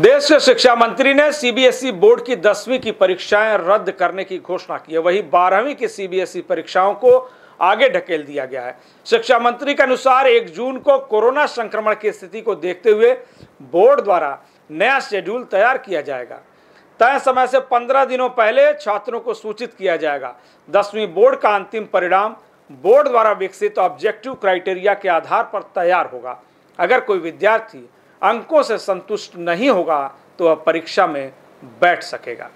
देश के शिक्षा मंत्री ने सीबीएसई बोर्ड की दसवीं की परीक्षाएँ रद्द करने की घोषणा की है। वही बारहवीं की सीबीएसई परीक्षाओं को आगे ढकेल दिया गया है। शिक्षा मंत्री के अनुसार एक जून को कोरोना संक्रमण की स्थिति को देखते हुए बोर्ड द्वारा नया शेड्यूल तैयार किया जाएगा। तय समय से पंद्रह दिनों पहले छात्रों को सूचित किया जाएगा। दसवीं बोर्ड का अंतिम परिणाम बोर्ड द्वारा विकसित ऑब्जेक्टिव क्राइटेरिया के आधार पर तैयार होगा। अगर कोई विद्यार्थी अंकों से संतुष्ट नहीं होगा तो वह परीक्षा में बैठ सकेगा।